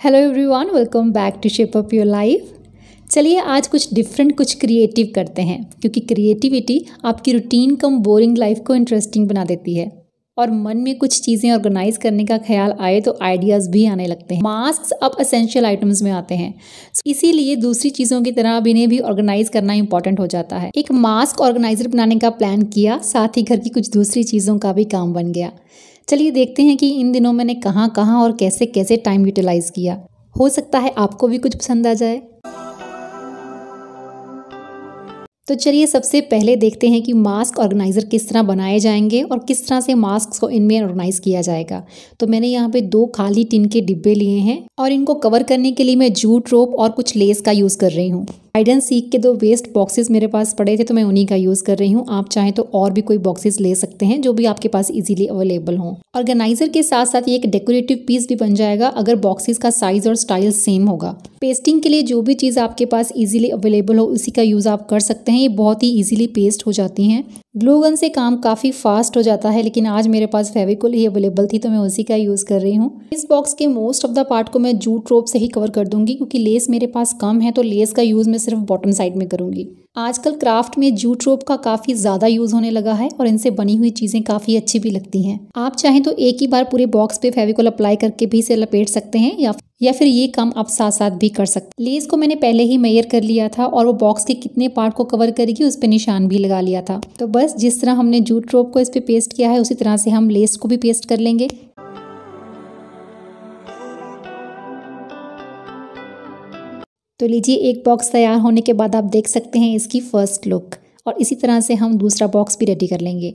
Hello everyone welcome back to shape up your life चलिए आज कुछ डिफरेंट कुछ क्रिएटिव करते हैं, क्योंकि क्रिएटिविटी आपकी रूटीन कम बोरिंग लाइफ को इंटरेस्टिंग बना देती है। और मन में कुछ चीज़ें ऑर्गेनाइज करने का ख्याल आए तो आइडियाज़ भी आने लगते हैं। मास्क अब असेंशियल आइटम्स में आते हैं। इसीलिए दूसरी चीज़ों की तरह अब इन्हें भी ऑर्गेनाइज करना इंपॉर्टेंट हो जाता है। एक मास्क ऑर्गेनाइजर बनाने का प्लान किया, साथ ही घर की कुछ दूसरी चीज़ों का भी काम बन गया। चलिए देखते हैं कि इन दिनों मैंने कहाँ कहाँ और कैसे कैसे टाइम यूटिलाइज किया। हो सकता है आपको भी कुछ पसंद आ जाए। तो चलिए सबसे पहले देखते हैं कि मास्क ऑर्गेनाइज़र किस तरह बनाए जाएँगे और किस तरह से मास्क को इनमें ऑर्गेनाइज किया जाएगा। तो मैंने यहाँ पे दो खाली टिन के डिब्बे लिए हैं और इनको कवर करने के लिए मैं जूट रोप और कुछ लेस का यूज़ कर रही हूँ। हाइड सीख के दो वेस्ट बॉक्सेस मेरे पास पड़े थे तो मैं उन्हीं का यूज़ कर रही हूँ। आप चाहें तो और भी कोई बॉक्सेस ले सकते हैं, जो भी आपके पास इजीली अवेलेबल हो। ऑर्गेनाइजर के साथ साथ ये एक डेकोरेटिव पीस भी बन जाएगा, अगर बॉक्सेस का साइज़ और स्टाइल सेम होगा। पेस्टिंग के लिए जो भी चीज़ आपके पास इजीली अवेलेबल हो, उसी का यूज़ आप कर सकते हैं। ये बहुत ही ईजिली पेस्ट हो जाती हैं। ग्लू गन से काम काफ़ी फास्ट हो जाता है, लेकिन आज मेरे पास फेविकोल ही अवेलेबल थी तो मैं उसी का यूज़ कर रही हूँ। इस बॉक्स के मोस्ट ऑफ़ द पार्ट को मैं जूट रोप से ही कवर कर दूँगी, क्योंकि लेस मेरे पास कम है तो लेस का यूज़ मैं सिर्फ़ बॉटम साइड में करूँगी। आजकल क्राफ्ट में जूट रोप का काफ़ी ज़्यादा यूज़ होने लगा है और इनसे बनी हुई चीज़ें काफ़ी अच्छी भी लगती हैं। आप चाहें तो एक ही बार पूरे बॉक्स पे फेविकोल अप्लाई करके भी इसे लपेट सकते हैं या या फिर ये काम आप साथ साथ भी कर सकते लेस को मैंने पहले ही मेयर कर लिया था और वो बॉक्स के कितने पार्ट को कवर करेगी उस पर निशान भी लगा लिया था। तो बस जिस तरह हमने जूट रोप को इस पर पेस्ट किया है, उसी तरह से हम लेस को भी पेस्ट कर लेंगे। तो लीजिए, एक बॉक्स तैयार होने के बाद आप देख सकते हैं इसकी फ़र्स्ट लुक और इसी तरह से हम दूसरा बॉक्स भी रेडी कर लेंगे।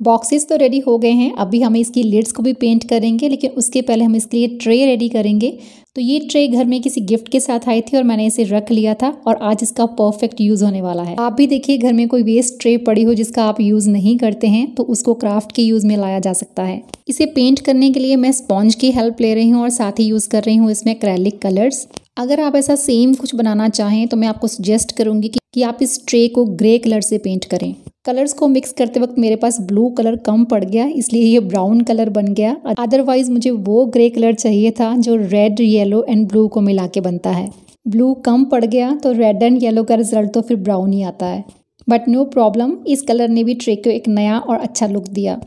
बॉक्सेस तो रेडी हो गए हैं। अभी हम इसकी लिड्स को भी पेंट करेंगे, लेकिन उसके पहले हम इसके लिए ट्रे रेडी करेंगे। तो ये ट्रे घर में किसी गिफ्ट के साथ आई थी और मैंने इसे रख लिया था और आज इसका परफेक्ट यूज़ होने वाला है। आप भी देखिए, घर में कोई वेस्ट ट्रे पड़ी हो जिसका आप यूज़ नहीं करते हैं तो उसको क्राफ्ट के यूज़ में लाया जा सकता है। इसे पेंट करने के लिए मैं स्पॉन्ज की हेल्प ले रही हूँ और साथ ही यूज़ कर रही हूँ इसमें क्रैलिक कलर्स अगर आप ऐसा सेम कुछ बनाना चाहें तो मैं आपको सजेस्ट करूँगी कि, कि आप इस ट्रे को ग्रे कलर से पेंट करें। कलर्स को मिक्स करते वक्त मेरे पास ब्लू कलर कम पड़ गया इसलिए ये ब्राउन कलर बन गया। अदरवाइज़ मुझे वो ग्रे कलर चाहिए था जो रेड येलो एंड ब्लू को मिला के बनता है। ब्लू कम पड़ गया तो रेड एंड येलो का रिज़ल्ट तो फिर ब्राउन ही आता है। बट नो प्रॉब्लम इस कलर ने भी ट्रे को एक नया और अच्छा लुक दिया।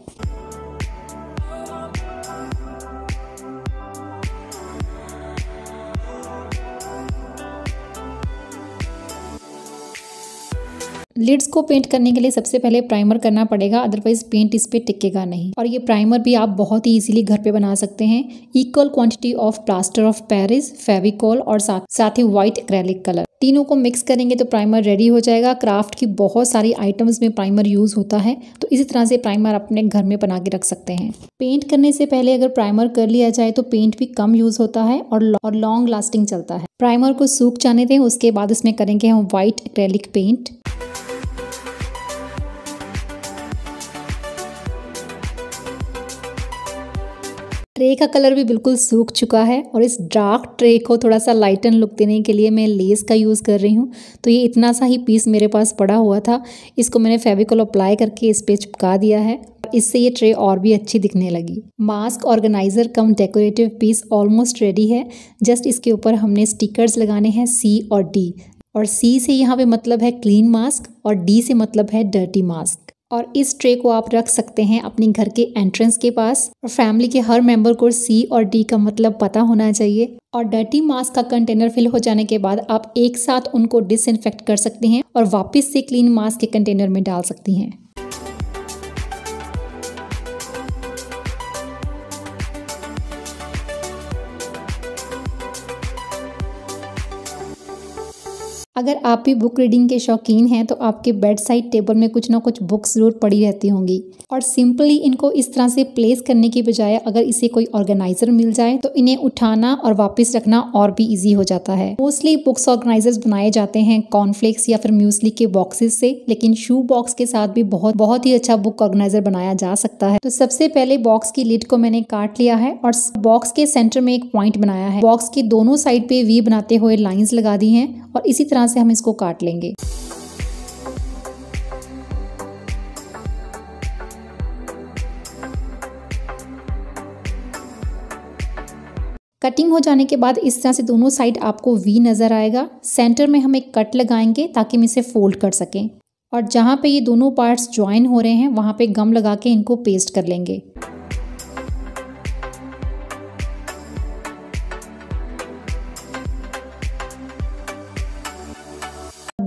लिड्स को पेंट करने के लिए सबसे पहले प्राइमर करना पड़ेगा अदरवाइज़ पेंट इस पर टिकेगा नहीं। और ये प्राइमर भी आप बहुत ही इजीली घर पे बना सकते हैं। Equal quantity of plaster of Paris Fevicol और साथ साथ ही व्हाइट एक्रेलिक कलर तीनों को मिक्स करेंगे तो प्राइमर रेडी हो जाएगा। क्राफ्ट की बहुत सारी आइटम्स में प्राइमर यूज़ होता है तो इसी तरह से प्राइमर अपने घर में बना के रख सकते हैं। पेंट करने से पहले अगर प्राइमर कर लिया जाए तो पेंट भी कम यूज़ होता है और लॉन्ग लास्टिंग चलता है। प्राइमर को सूख जाने दें, उसके बाद इसमें करेंगे हम व्हाइट एक्रेलिक पेंट ट्रे का कलर भी बिल्कुल सूख चुका है और इस डार्क ट्रे को थोड़ा सा लाइटन लुक देने के लिए मैं लेस का यूज़ कर रही हूँ। तो ये इतना सा ही पीस मेरे पास पड़ा हुआ था। इसको मैंने फेविकॉल अप्लाई करके इस पे चिपका दिया है। इससे ये ट्रे और भी अच्छी दिखने लगी। Mask organiser cum decorative piece almost ready है। जस्ट इसके ऊपर हमने स्टिकर्स लगाने हैं सी और डी और सी से यहाँ पे मतलब है क्लीन मास्क और डी से मतलब है डर्टी मास्क। और इस ट्रे को आप रख सकते हैं अपने घर के एंट्रेंस के पास। और फैमिली के हर मेंबर को सी और डी का मतलब पता होना चाहिए। और डर्टी मास्क का कंटेनर फिल हो जाने के बाद आप एक साथ उनको डिसइनफेक्ट कर सकते हैं और वापस से क्लीन मास्क के कंटेनर में डाल सकती हैं। अगर आप भी बुक रीडिंग के शौकीन हैं तो आपके बेड साइड टेबल में कुछ ना कुछ बुक्स ज़रूर पड़ी रहती होंगी। और सिंपली इनको इस तरह से प्लेस करने की बजाय अगर इसे कोई ऑर्गेनाइजर मिल जाए तो इन्हें उठाना और वापस रखना और भी ईजी हो जाता है। मोस्टली बुक्स ऑर्गेनाइजर्स बनाए जाते हैं कॉर्नफ्लेक्स या फिर म्यूसली के बॉक्सेस से, लेकिन शू बॉक्स के साथ भी बहुत बहुत ही अच्छा बुक ऑर्गेनाइजर बनाया जा सकता है। तो सबसे पहले बॉक्स की लिड को मैंने काट लिया है और बॉक्स के सेंटर में एक पॉइंट बनाया है। बॉक्स के दोनों साइड पे वी बनाते हुए लाइन्स लगा दी है और इसी तरह से हम इसको काट लेंगे। कटिंग हो जाने के बाद इस तरह से दोनों साइड आपको वी नज़र आएगा। सेंटर में हम एक कट लगाएँगे ताकि हम इसे फोल्ड कर सकें। और जहाँ पे ये दोनों पार्ट्स ज्वाइन हो रहे हैं, वहाँ पे गम लगा के इनको पेस्ट कर लेंगे।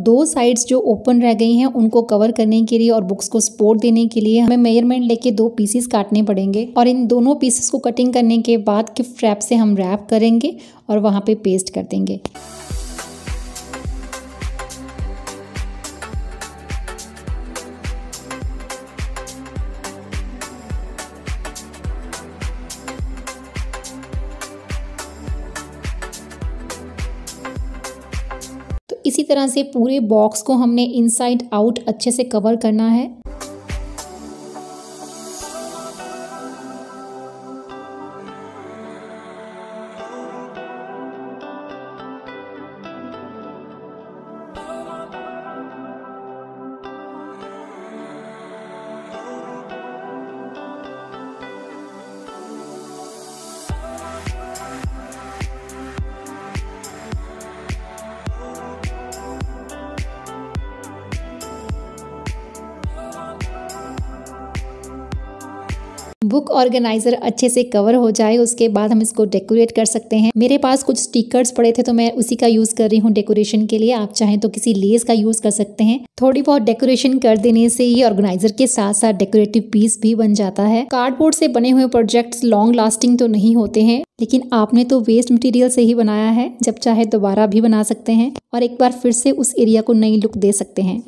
दो साइड्स जो ओपन रह गई हैं, उनको कवर करने के लिए और बुक्स को सपोर्ट देने के लिए हमें मेज़रमेंट लेके दो पीसेस काटने पड़ेंगे। और इन दोनों पीसेस को कटिंग करने के बाद गिफ्ट रैप से हम रैप करेंगे और वहाँ पे पेस्ट कर देंगे। इसी तरह से पूरे बॉक्स को हमने इनसाइड आउट अच्छे से कवर करना है। बुक ऑर्गेनाइजर अच्छे से कवर हो जाए, उसके बाद हम इसको डेकोरेट कर सकते हैं। मेरे पास कुछ स्टिकर्स पड़े थे तो मैं उसी का यूज़ कर रही हूँ डेकोरेशन के लिए। आप चाहें तो किसी लेस का यूज़ कर सकते हैं। थोड़ी बहुत डेकोरेशन कर देने से ये ऑर्गेनाइजर के साथ साथ डेकोरेटिव पीस भी बन जाता है। कार्डबोर्ड से बने हुए प्रोजेक्ट्स लॉन्ग लास्टिंग तो नहीं होते हैं, लेकिन आपने तो वेस्ट मटेरियल से ही बनाया है, जब चाहे दोबारा भी बना सकते हैं और एक बार फिर से उस एरिया को नई लुक दे सकते हैं।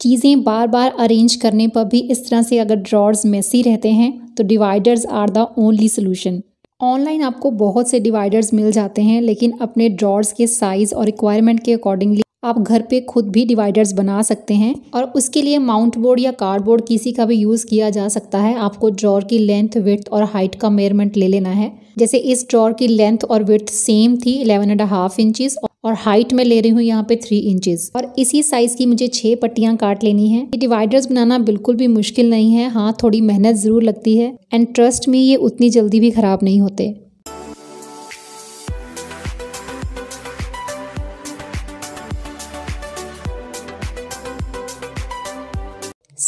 चीज़ें बार बार अरेंज करने पर भी इस तरह से अगर ड्रॉर्स मेसी रहते हैं तो dividers are the only solution online आपको बहुत से डिवाइडर्स मिल जाते हैं, लेकिन अपने ड्रॉर्स के साइज़ और रिक्वायरमेंट के अकॉर्डिंगली आप घर पे खुद भी डिवाइडर्स बना सकते हैं और उसके लिए माउंट बोर्ड या कार्डबोर्ड किसी का भी यूज़ किया जा सकता है। आपको ड्रॉर की लेंथ विथ और हाइट का मेयरमेंट ले लेना है। जैसे इस ड्रॉर की लेंथ और विथ सेम थी इलेवन एंड हाफ़ इंचज़ और हाइट में ले रही हूँ यहाँ पे थ्री इंचेस और इसी साइज़ की मुझे छह पट्टियाँ काट लेनी है। ये डिवाइडर्स बनाना बिल्कुल भी मुश्किल नहीं है। हाँ थोड़ी मेहनत ज़रूर लगती है। एंड ट्रस्ट में ये उतनी जल्दी भी ख़राब नहीं होते।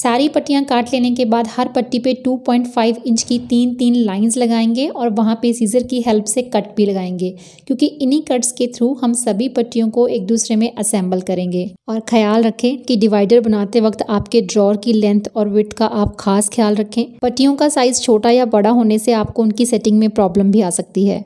सारी पट्टियाँ काट लेने के बाद हर पट्टी पे 2.5 इंच की तीन तीन लाइंस लगाएँगे और वहाँ पे सीज़र की हेल्प से कट भी लगाएँगे, क्योंकि इन्हीं कट्स के थ्रू हम सभी पट्टियों को एक दूसरे में असेंबल करेंगे। और ख्याल रखें कि डिवाइडर बनाते वक्त आपके ड्रॉर की लेंथ और विथ का आप खास ख्याल रखें। पट्टियों का साइज़ छोटा या बड़ा होने से आपको उनकी सेटिंग में प्रॉब्लम भी आ सकती है।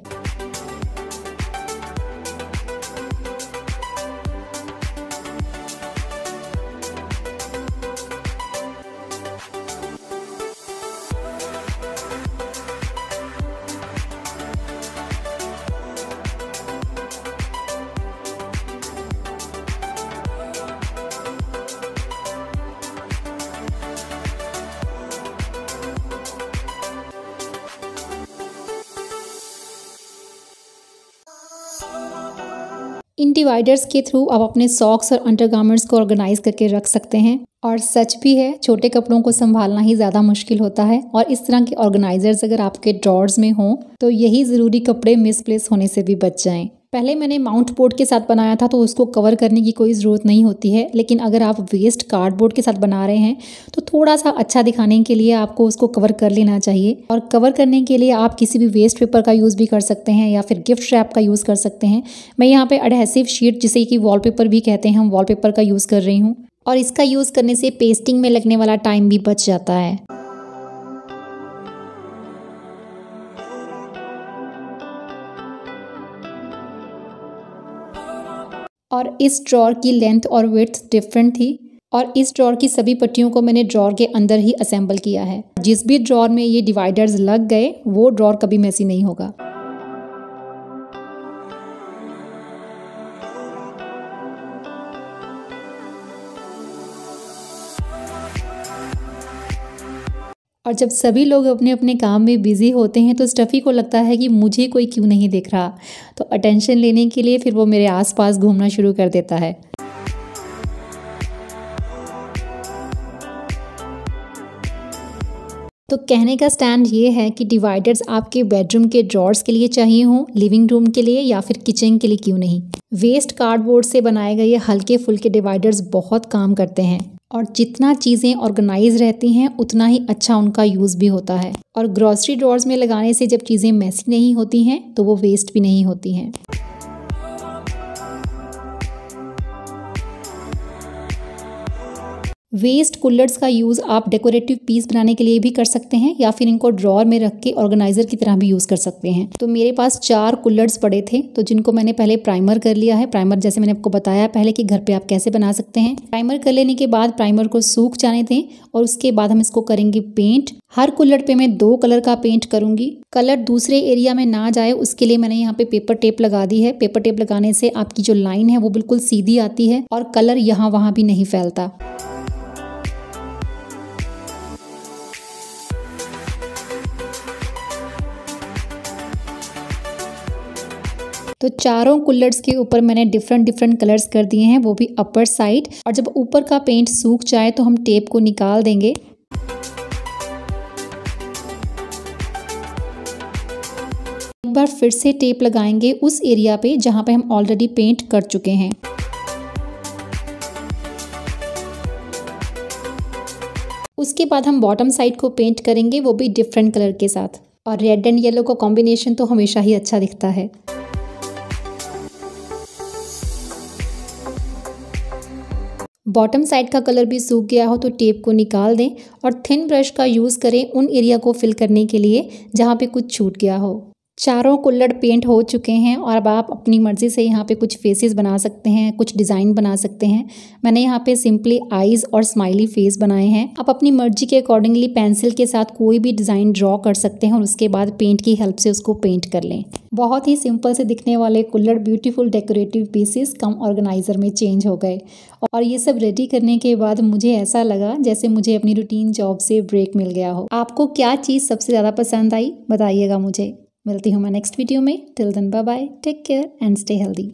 इन डिवाइडर्स के थ्रू आप अपने सॉक्स और अंडरगारमेंट्स को ऑर्गेनाइज करके रख सकते हैं। और सच भी है, छोटे कपड़ों को संभालना ही ज़्यादा मुश्किल होता है। और इस तरह के ऑर्गेनाइजर्स अगर आपके ड्रॉर्स में हों तो यही ज़रूरी कपड़े मिसप्लेस होने से भी बच जाएँ। पहले मैंने माउंट बोर्ड के साथ बनाया था तो उसको कवर करने की कोई ज़रूरत नहीं होती है, लेकिन अगर आप वेस्ट कार्डबोर्ड के साथ बना रहे हैं तो थोड़ा सा अच्छा दिखाने के लिए आपको उसको कवर कर लेना चाहिए। और कवर करने के लिए आप किसी भी वेस्ट पेपर का यूज़ भी कर सकते हैं या फिर गिफ्ट रैप का यूज़ कर सकते हैं। मैं यहाँ पर अडहेसिव शीट जिसे कि वॉलपेपर भी कहते हैं, हम वॉलपेपर का यूज़ कर रही हूँ। और इसका यूज़ करने से पेस्टिंग में लगने वाला टाइम भी बच जाता है। और इस ड्रॉर की लेंथ और विथ डिफरेंट थी और इस ड्रॉर की सभी पट्टियों को मैंने ड्रॉर के अंदर ही असेंबल किया है। जिस भी ड्रॉर में ये डिवाइडर्स लग गए, वो ड्रॉर कभी मैसी नहीं होगा। और जब सभी लोग अपने अपने काम में बिज़ी होते हैं तो स्टफ़ी को लगता है कि मुझे कोई क्यों नहीं देख रहा। तो अटेंशन लेने के लिए फिर वो मेरे आसपास घूमना शुरू कर देता है। तो कहने का स्टैंड ये है कि डिवाइडर्स आपके बेडरूम के ड्रॉर्स के लिए चाहिए हों लिविंग रूम के लिए या फिर किचन के लिए क्यों नहीं? वेस्ट कार्डबोर्ड से बनाए गए हल्के फुल्के डिवाइडर्स बहुत काम करते हैं। और जितना चीज़ें ऑर्गेनाइज रहती हैं, उतना ही अच्छा उनका यूज़ भी होता है। और ग्रॉसरी ड्रॉर्स में लगाने से जब चीज़ें मैसी नहीं होती हैं तो वो वेस्ट भी नहीं होती हैं। वेस्ट कुल्लर्स का यूज़ आप डेकोरेटिव पीस बनाने के लिए भी कर सकते हैं या फिर इनको ड्रॉर में रख के ऑर्गेनाइजर की तरह भी यूज़ कर सकते हैं। तो मेरे पास चार कुल्लर्स पड़े थे तो जिनको मैंने पहले प्राइमर कर लिया है। प्राइमर जैसे मैंने आपको बताया पहले कि घर पे आप कैसे बना सकते हैं। प्राइमर कर लेने के बाद प्राइमर को सूख जाने दें और उसके बाद हम इसको करेंगे पेंट हर कुल्लर पे मैं दो कलर का पेंट करूँगी। कलर दूसरे एरिया में ना जाए, उसके लिए मैंने यहाँ पे पेपर टेप लगा दी है। पेपर टेप लगाने से आपकी जो लाइन है वो बिल्कुल सीधी आती है और कलर यहाँ वहाँ भी नहीं फैलता। तो चारों कुल्लर्स के ऊपर मैंने डिफरेंट डिफरेंट कलर्स कर दिए हैं, वो भी अपर साइड और जब ऊपर का पेंट सूख जाए तो हम टेप को निकाल देंगे। एक बार फिर से टेप लगाएँगे उस एरिया पे जहाँ पे हम ऑलरेडी पेंट कर चुके हैं। उसके बाद हम बॉटम साइड को पेंट करेंगे, वो भी डिफरेंट कलर के साथ। और रेड एंड येलो का कॉम्बिनेशन तो हमेशा ही अच्छा दिखता है। बॉटम साइड का कलर भी सूख गया हो तो टेप को निकाल दें और थिन ब्रश का यूज़ करें उन एरिया को फिल करने के लिए जहाँ पे कुछ छूट गया हो। चारों कुल्लड़ पेंट हो चुके हैं और अब आप अपनी मर्ज़ी से यहाँ पे कुछ फेसेस बना सकते हैं, कुछ डिज़ाइन बना सकते हैं। मैंने यहाँ पे सिंपली आईज़ और स्माइली फेस बनाए हैं। आप अपनी मर्ज़ी के अकॉर्डिंगली पेंसिल के साथ कोई भी डिज़ाइन ड्रॉ कर सकते हैं और उसके बाद पेंट की हेल्प से उसको पेंट कर लें। बहुत ही सिंपल से दिखने वाले कुल्लड़ beautiful decorative pieces cum organiser में चेंज हो गए। और ये सब रेडी करने के बाद मुझे ऐसा लगा जैसे मुझे अपनी रूटीन जॉब से ब्रेक मिल गया हो। आपको क्या चीज़ सबसे ज़्यादा पसंद आई, बताइएगा मुझे। मिलती हूँ मैं नेक्स्ट वीडियो में। Till then bye bye take care and stay healthy